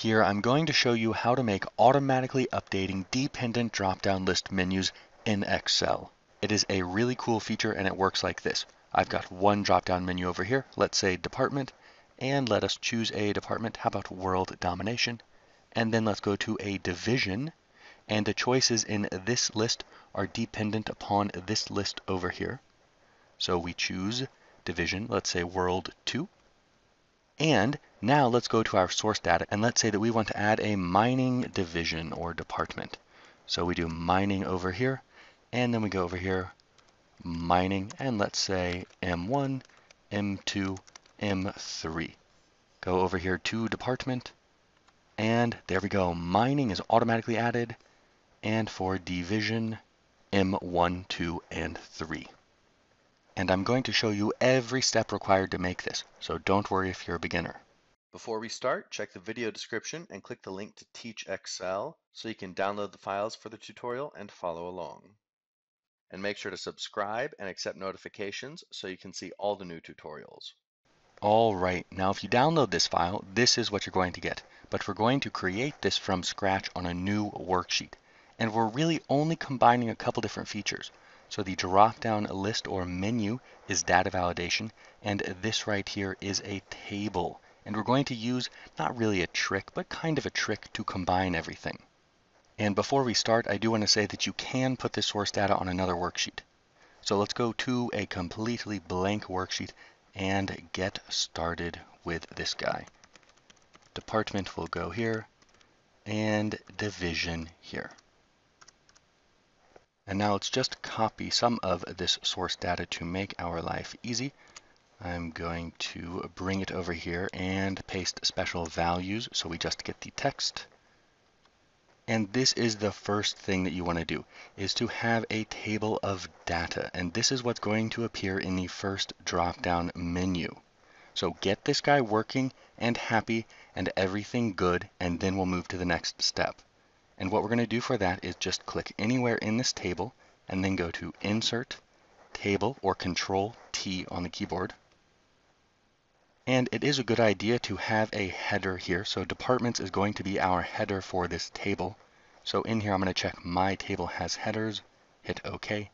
Here I'm going to show you how to make automatically updating dependent drop-down list menus in Excel. It is a really cool feature and it works like this. I've got one drop-down menu over here, let's say department, and let us choose a department. How about world domination? And then let's go to a division and the choices in this list are dependent upon this list over here. So we choose division, let's say world 2. And now let's go to our source data and let's say that we want to add a mining division or department. So we do mining over here and then we go over here, mining, and let's say M1, M2, M3. Go over here to department and there we go. Mining is automatically added and for division M1, 2, and 3 and I'm going to show you every step required to make this, so don't worry if you're a beginner. Before we start, check the video description and click the link to Teach Excel so you can download the files for the tutorial and follow along. And make sure to subscribe and accept notifications so you can see all the new tutorials. All right, now if you download this file, this is what you're going to get. But we're going to create this from scratch on a new worksheet. And we're really only combining a couple different features. So the drop-down list or menu is data validation, and this right here is a table. And we're going to use not really a trick, but kind of a trick to combine everything. And before we start, I do want to say that you can put this source data on another worksheet. So let's go to a completely blank worksheet and get started with this guy. Department will go here and division here. And now let's just copy some of this source data to make our life easy. I'm going to bring it over here and paste special values so we just get the text. And this is the first thing that you want to do, is to have a table of data. And this is what's going to appear in the first drop-down menu. So get this guy working and happy and everything good, and then we'll move to the next step. And what we're going to do for that is just click anywhere in this table and then go to Insert, Table, or Control T on the keyboard. And it is a good idea to have a header here. So Departments is going to be our header for this table. So in here I'm going to check My Table has headers, hit OK.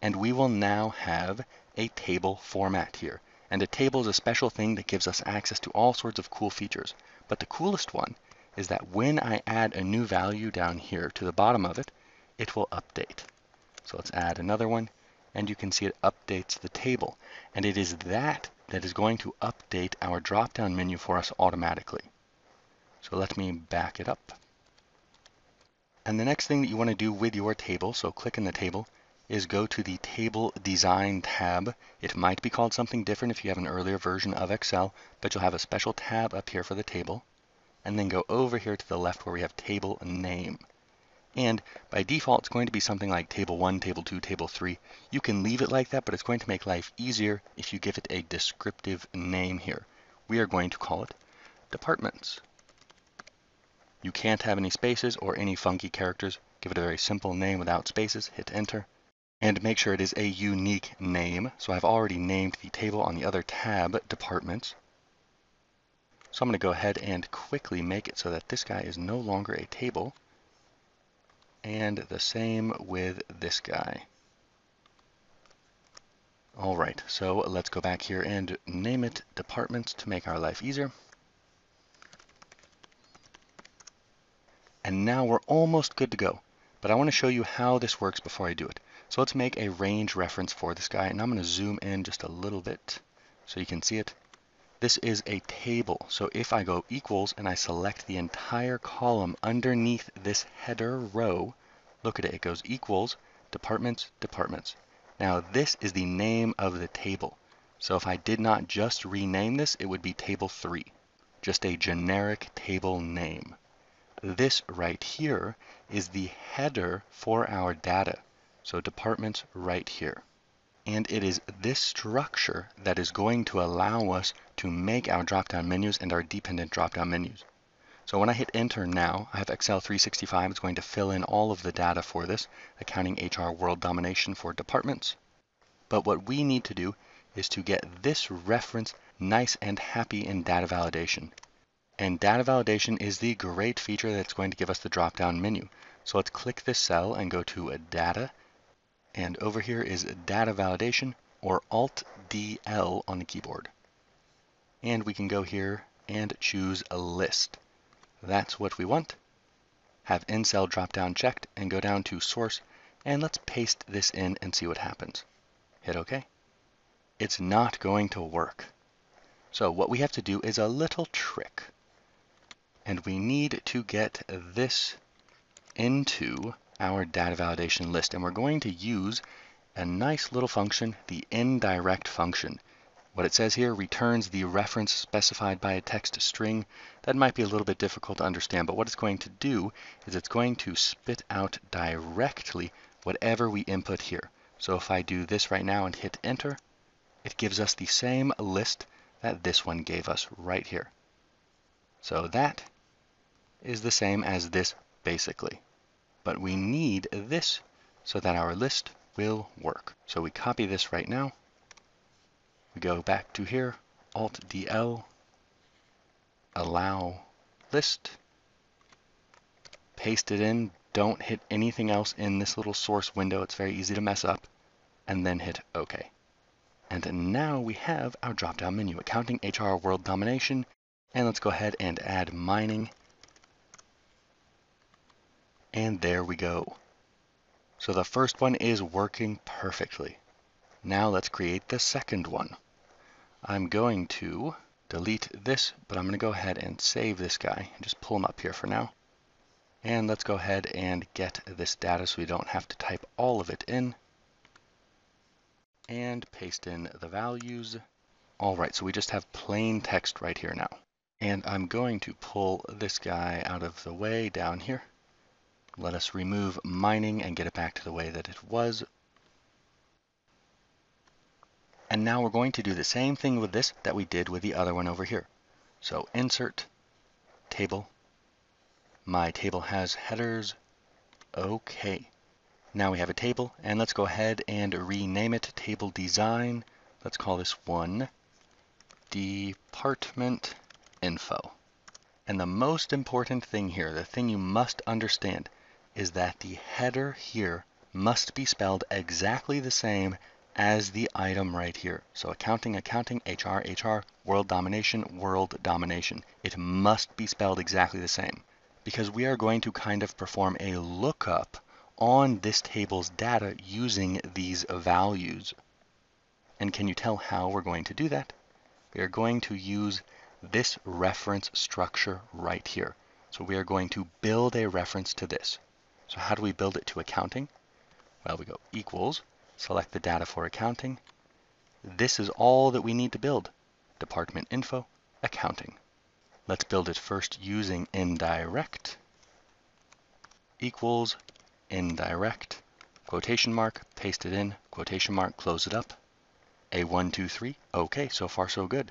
And we will now have a table format here. And a table is a special thing that gives us access to all sorts of cool features. But the coolest one is that when I add a new value down here to the bottom of it, it will update. So let's add another one, and you can see it updates the table. And it is that that is going to update our drop-down menu for us automatically. So let me back it up. And the next thing that you want to do with your table, so click in the table, is go to the Table Design tab. It might be called something different if you have an earlier version of Excel, but you'll have a special tab up here for the table and then go over here to the left where we have table name. And by default, it's going to be something like table 1, table 2, table 3. You can leave it like that, but it's going to make life easier if you give it a descriptive name here. We are going to call it departments. You can't have any spaces or any funky characters. Give it a very simple name without spaces, hit enter. And make sure it is a unique name. So I've already named the table on the other tab, departments. So I'm going to go ahead and quickly make it so that this guy is no longer a table. And the same with this guy. All right, so let's go back here and name it departments to make our life easier. And now we're almost good to go. But I want to show you how this works before I do it. So let's make a range reference for this guy. And I'm going to zoom in just a little bit so you can see it. This is a table, so if I go equals and I select the entire column underneath this header row, look at it, it goes equals, departments, departments. Now this is the name of the table. So if I did not just rename this, it would be table 3, just a generic table name. This right here is the header for our data. So departments right here. And it is this structure that is going to allow us to make our drop-down menus and our dependent drop-down menus. So when I hit enter now, I have Excel 365. It's going to fill in all of the data for this, accounting HR world domination for departments. But what we need to do is to get this reference nice and happy in data validation. And data validation is the great feature that's going to give us the drop-down menu. So let's click this cell and go to a Data. And over here is Data Validation or Alt-DL on the keyboard. And we can go here and choose a list. That's what we want. Have in cell drop-down checked and go down to Source and let's paste this in and see what happens. Hit OK. It's not going to work. So what we have to do is a little trick. And we need to get this into our data validation list. And we're going to use a nice little function, the indirect function. What it says here returns the reference specified by a text string. That might be a little bit difficult to understand, but what it's going to do is it's going to spit out directly whatever we input here. So if I do this right now and hit enter, it gives us the same list that this one gave us right here. So that is the same as this basically. But we need this so that our list will work. So we copy this right now. We go back to here, Alt-DL, allow list, paste it in. Don't hit anything else in this little source window. It's very easy to mess up. And then hit OK. And now we have our drop-down menu, Accounting, HR, World Domination. And let's go ahead and add mining and there we go. So the first one is working perfectly. Now let's create the second one. I'm going to delete this, but I'm going to go ahead and save this guy and just pull him up here for now. And let's go ahead and get this data so we don't have to type all of it in. And paste in the values. All right, so we just have plain text right here now. And I'm going to pull this guy out of the way down here. Let us remove mining and get it back to the way that it was. And now we're going to do the same thing with this that we did with the other one over here. So insert, table. My table has headers. Okay. Now we have a table and let's go ahead and rename it table design. Let's call this one department info. And the most important thing here, the thing you must understand, is that the header here must be spelled exactly the same as the item right here. So accounting, accounting, HR, HR, world domination, world domination. It must be spelled exactly the same because we are going to kind of perform a lookup on this table's data using these values. And can you tell how we're going to do that? We are going to use this reference structure right here. So we are going to build a reference to this. So how do we build it to accounting? Well, we go equals, select the data for accounting. This is all that we need to build. Department info, accounting. Let's build it first using indirect equals indirect quotation mark, paste it in, quotation mark, close it up. A one, two, three. Okay, so far so good.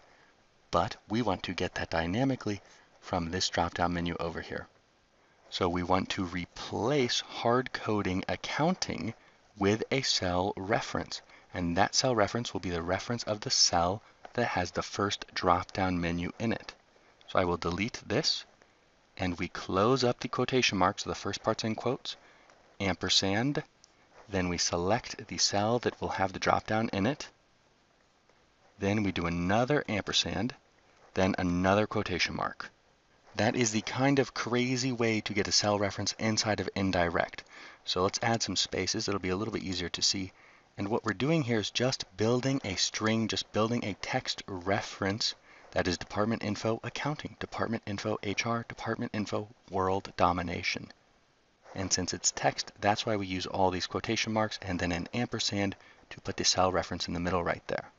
But we want to get that dynamically from this drop-down menu over here. So we want to replace hard coding accounting with a cell reference. And that cell reference will be the reference of the cell that has the first drop-down menu in it. So I will delete this, and we close up the quotation marks, so the first part's in quotes, ampersand, then we select the cell that will have the drop-down in it, then we do another ampersand, then another quotation mark. That is the kind of crazy way to get a cell reference inside of indirect. So let's add some spaces. It'll be a little bit easier to see. And what we're doing here is just building a string, just building a text reference that is department info accounting, department info HR, department info world domination. And since it's text, that's why we use all these quotation marks and then an ampersand to put the cell reference in the middle right there.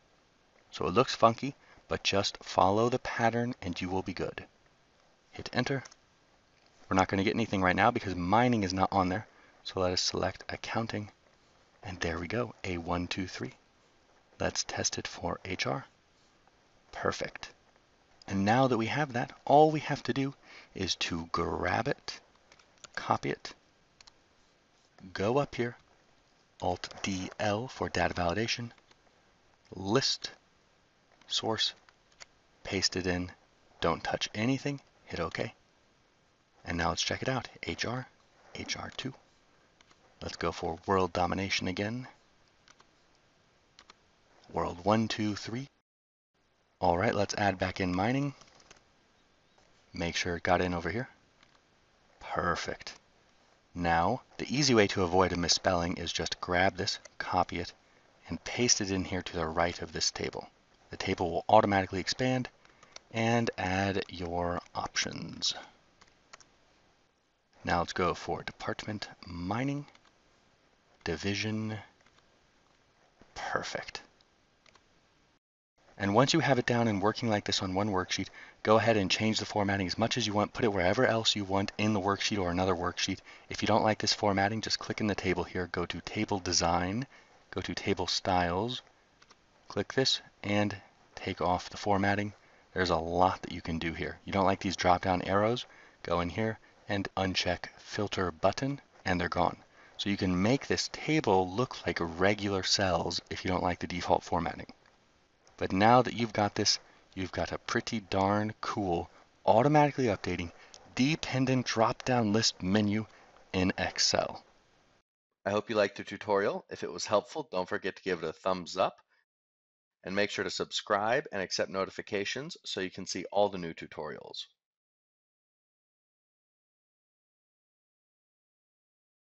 So it looks funky, but just follow the pattern and you will be good hit enter. We're not going to get anything right now because mining is not on there. So let us select accounting. And there we go, A123. Let's test it for HR. Perfect. And now that we have that, all we have to do is to grab it, copy it, go up here, Alt-DL for data validation, list, source, paste it in, don't touch anything, hit OK. And now let's check it out. HR, HR2. Let's go for world domination again. World 1, 2, 3. All right, let's add back in mining. Make sure it got in over here. Perfect. Now, the easy way to avoid a misspelling is just grab this, copy it, and paste it in here to the right of this table. The table will automatically expand and add your options. Now let's go for department mining, division, perfect. And once you have it down and working like this on one worksheet, go ahead and change the formatting as much as you want. Put it wherever else you want in the worksheet or another worksheet. If you don't like this formatting, just click in the table here, go to Table Design, go to Table Styles, click this, and take off the formatting. There's a lot that you can do here. You don't like these drop-down arrows? Go in here and uncheck Filter Button, and they're gone. So you can make this table look like regular cells if you don't like the default formatting. But now that you've got this, you've got a pretty darn cool automatically updating dependent drop-down list menu in Excel. I hope you liked the tutorial. If it was helpful, don't forget to give it a thumbs up and make sure to subscribe and accept notifications so you can see all the new tutorials.